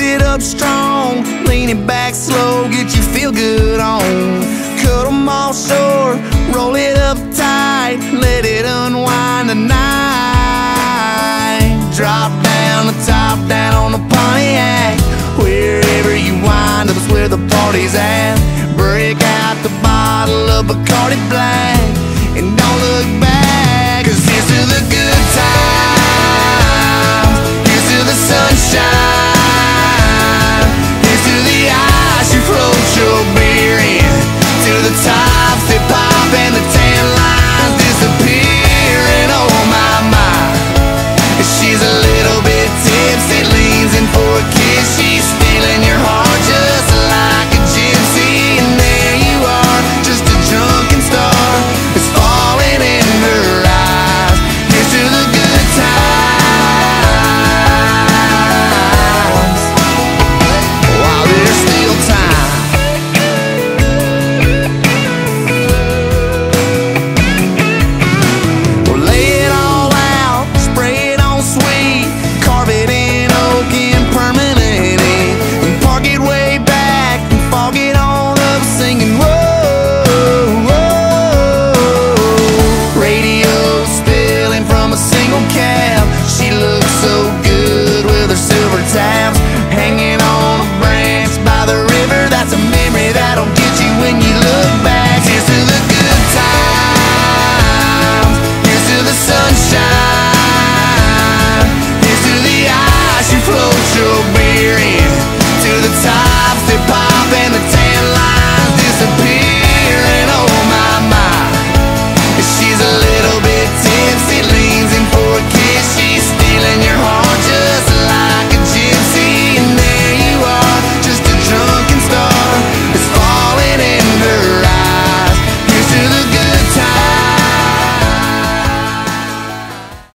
it up strong, lean it back slow, get you feel good on. Cut them all short, roll it up tight, let it unwind tonight. Drop down the top down on the Pontiac, wherever you wind up's where the party's at. Break out the bottle of Bacardi Black, and don't look back so